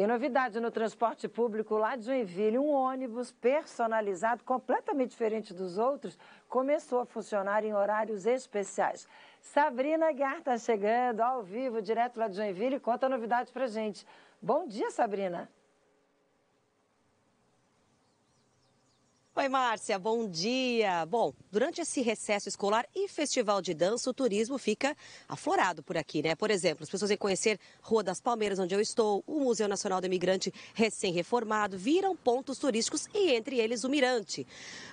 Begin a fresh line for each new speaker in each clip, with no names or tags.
Tem novidade no transporte público lá de Joinville. Um ônibus personalizado, completamente diferente dos outros, começou a funcionar em horários especiais. Sabrina Guiar está chegando ao vivo, direto lá de Joinville, e conta a novidade pra gente. Bom dia, Sabrina.
Oi, Márcia, bom dia. Bom, durante esse recesso escolar e festival de dança, o turismo fica aflorado por aqui, né? Por exemplo, as pessoas vêm conhecer Rua das Palmeiras, onde eu estou, o Museu Nacional do Imigrante recém-reformado, viram pontos turísticos e entre eles o Mirante.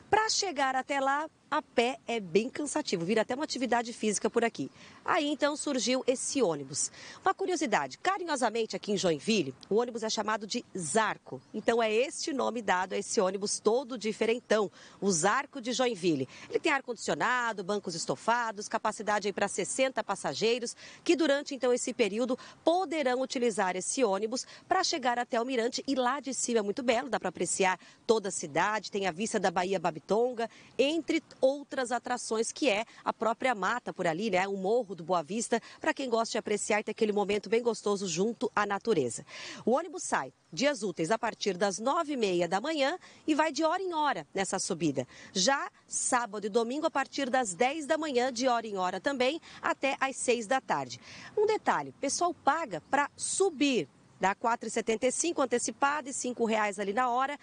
Para chegar até lá, a pé é bem cansativo, vira até uma atividade física por aqui. Aí então surgiu esse ônibus. Uma curiosidade, carinhosamente aqui em Joinville, o ônibus é chamado de Zarco. Então é este nome dado a esse ônibus todo diferentão, o Zarco de Joinville. Ele tem ar-condicionado, bancos estofados, capacidade para 60 passageiros, que durante então esse período poderão utilizar esse ônibus para chegar até o Mirante e lá de cima é muito belo, dá para apreciar toda a cidade, tem a vista da Baía Babitonga, entre outras atrações, que é a própria mata por ali, né? O Morro do Boa Vista, para quem gosta de apreciar e ter aquele momento bem gostoso junto à natureza. O ônibus sai dias úteis a partir das nove e meia da manhã e vai de hora em hora nessa subida. Já sábado e domingo a partir das dez da manhã, de hora em hora também, até às seis da tarde. Um detalhe, pessoal paga para subir. Dá R$ 4,75 antecipado e R$ 5,00 ali na hora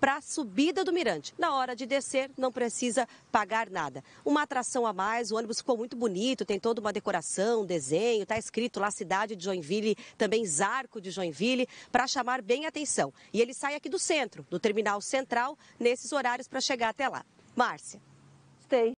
para a subida do Mirante. Na hora de descer, não precisa pagar nada. Uma atração a mais, o ônibus ficou muito bonito, tem toda uma decoração, desenho, está escrito lá cidade de Joinville, também Zarco de Joinville, para chamar bem a atenção. E ele sai aqui do centro, do terminal central, nesses horários para chegar até lá. Márcia.
Stay.